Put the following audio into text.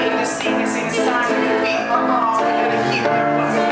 way you see this in time, you can be my all, you're the.